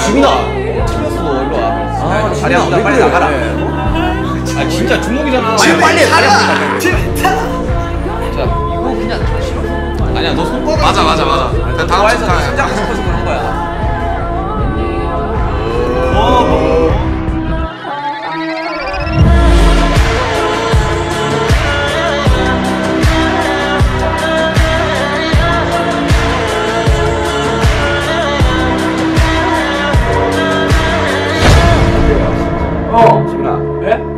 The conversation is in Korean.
지민아 틀렸어 너 일로 와. 아, 아프다. 왜 빨리? 나가라. 아 진짜 주먹이잖아. 지금 빨리 다리 아프다. 자 이거 그냥 싫어. 아니야 너 손가락 맞아 맞아 맞아. 주 심장 다 싶어서 어 지민아 예?